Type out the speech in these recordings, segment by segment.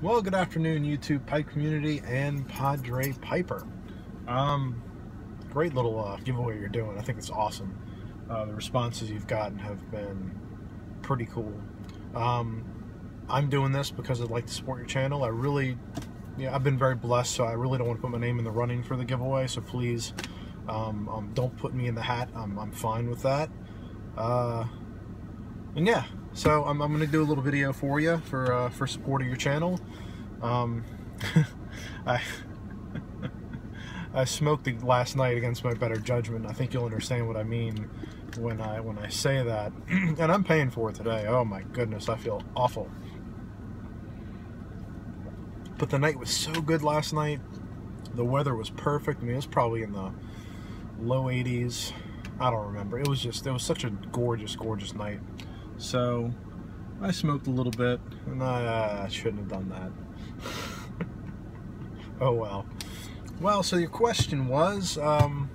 Well, good afternoon, YouTube pipe community and Padre Piper. Um, great little uh, giveaway you're doing. I think it's awesome. Uh, the responses you've gotten have been pretty cool. Um, I'm doing this because I'd like to support your channel. I really, yeah, I've been very blessed, so I really don't want to put my name in the running for the giveaway. So please, um, um, don't put me in the hat. I'm, I'm fine with that. Uh, and yeah, so I'm, I'm going to do a little video for you for uh, for supporting your channel. Um, I I smoked it last night against my better judgment. I think you'll understand what I mean when I when I say that. and I'm paying for it today. Oh my goodness, I feel awful. But the night was so good last night. The weather was perfect. I mean, it was probably in the low 80s. I don't remember. It was just, it was such a gorgeous, gorgeous night. So I smoked a little bit, and I uh, shouldn't have done that. oh well. Well, so your question was, um,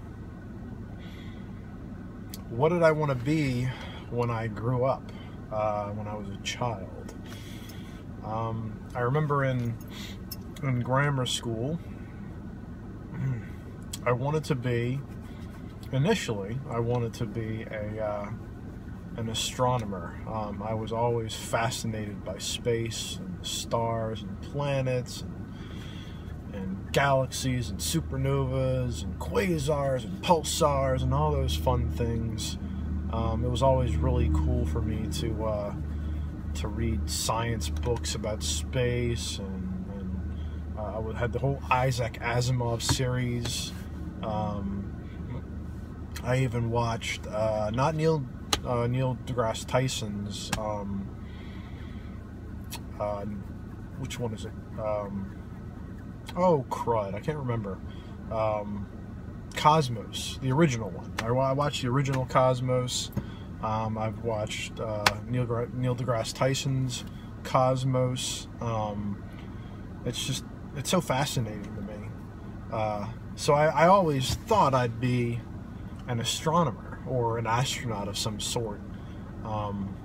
what did I want to be when I grew up, uh, when I was a child? Um, I remember in in grammar school, I wanted to be, initially, I wanted to be a uh, an astronomer. Um, I was always fascinated by space and stars and planets and, and galaxies and supernovas and quasars and pulsars and all those fun things. Um, it was always really cool for me to uh, to read science books about space and, and uh, I had the whole Isaac Asimov series. Um, I even watched uh, not Neil uh, Neil deGrasse Tyson's. Um, uh, which one is it? Um, oh crud! I can't remember. Um, Cosmos, the original one. I, I watched the original Cosmos. Um, I've watched uh, Neil Neil deGrasse Tyson's Cosmos. Um, it's just it's so fascinating to me. Uh, so I, I always thought I'd be an astronomer or an astronaut of some sort. Um,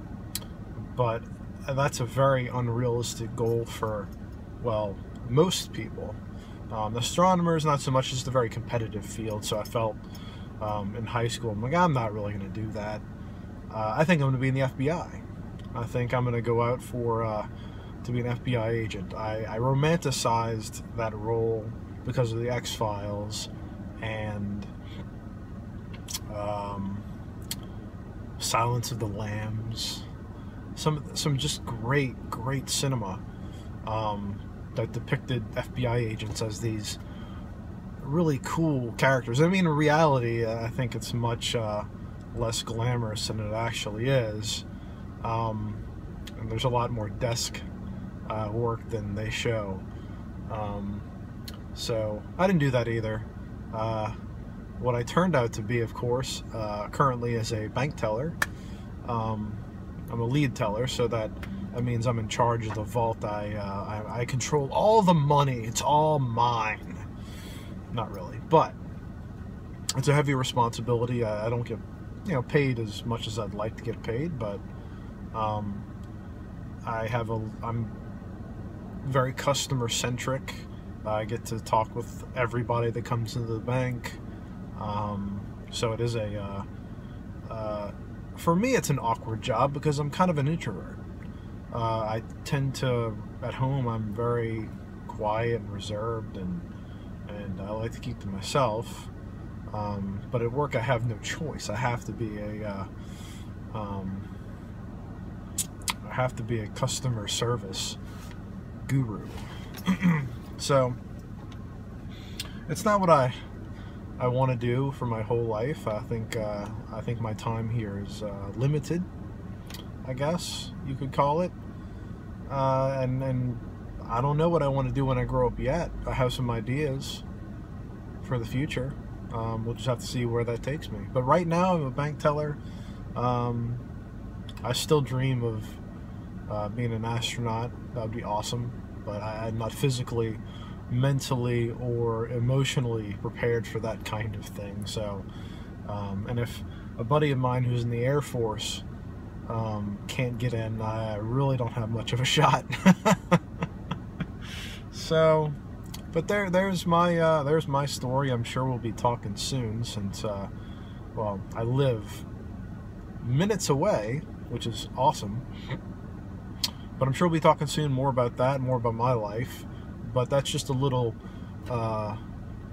but that's a very unrealistic goal for, well, most people. Um, astronomers, not so much, just a very competitive field. So I felt um, in high school, I'm like, I'm not really going to do that. Uh, I think I'm going to be in the FBI. I think I'm going to go out for uh, to be an FBI agent. I, I romanticized that role because of the X Files and um, Silence of the Lambs, some some just great great cinema um, that depicted FBI agents as these really cool characters. I mean, in reality, uh, I think it's much uh, less glamorous than it actually is, um, and there's a lot more desk uh, work than they show. Um, so I didn't do that either. Uh, what I turned out to be, of course, uh, currently as a bank teller. Um, I'm a lead teller, so that that means I'm in charge of the vault. I, uh, I, I control all the money. It's all mine. Not really, but it's a heavy responsibility. I, I, don't get you know paid as much as I'd like to get paid, but um, I have a I'm very customer centric. I get to talk with everybody that comes into the bank. Um, so it is a, uh, uh, for me, it's an awkward job because I'm kind of an introvert. Uh, I tend to, at home, I'm very quiet and reserved, and and I like to keep to myself. Um, but at work, I have no choice. I have to be a, uh, um, I have to be a customer service guru. so it's not what I I want to do for my whole life. I think uh, I think my time here is uh, limited. I guess you could call it. Uh, and and I don't know what I want to do when I grow up yet. I have some ideas for the future. Um, we'll just have to see where that takes me. But right now, I'm a bank teller. Um, I still dream of uh, being an astronaut. That would be awesome. But I, I'm not physically mentally or emotionally prepared for that kind of thing. So, um, and if a buddy of mine who's in the Air Force um, can't get in, I really don't have much of a shot. so, but there, there's my, uh, there's my story. I'm sure we'll be talking soon, since, uh, well, I live minutes away, which is awesome. But I'm sure we'll be talking soon more about that, more about my life. But that's just a little, uh,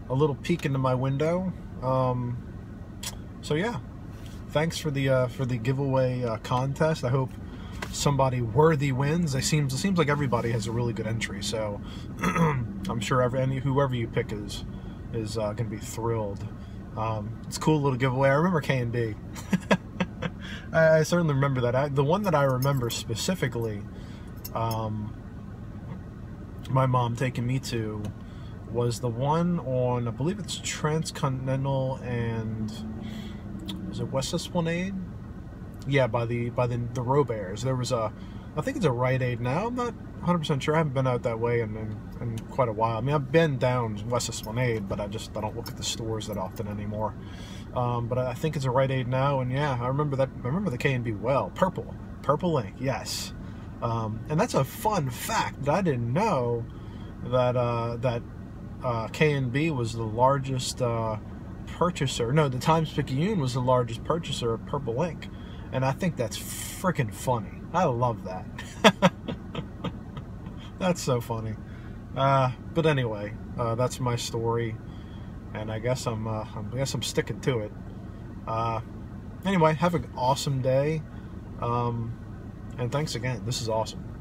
a little peek into my window. Um, so yeah, thanks for the uh, for the giveaway uh, contest. I hope somebody worthy wins. It seems it seems like everybody has a really good entry, so I'm sure every any whoever you pick is is uh, going to be thrilled. Um, it's a cool little giveaway. I remember K and B. I, I, certainly remember that. I, the one that I remember specifically, um, my mom taking me to was the one on I believe it's Transcontinental and is it West Esplanade? Yeah, by the by the the Robears. There was a I think it's a Rite Aid now. I'm not 100% sure. I haven't been out that way in, in, in, quite a while. I mean, I've been down West Esplanade, but I just I don't look at the stores that often anymore. Um, but I think it's a Rite Aid now, and yeah, I remember that. I remember the K and B well. Purple, purple ink, yes. Um, and that's a fun fact that I didn't know that uh, that uh, K&B was the largest uh, purchaser. No, the Times Picayune was the largest purchaser of purple ink. And I think that's freaking funny. I love that. that's so funny. Uh, but anyway, uh, that's my story, and I guess I'm uh, I guess I'm sticking to it. Uh, anyway, have an awesome day, um, and thanks again. This is awesome.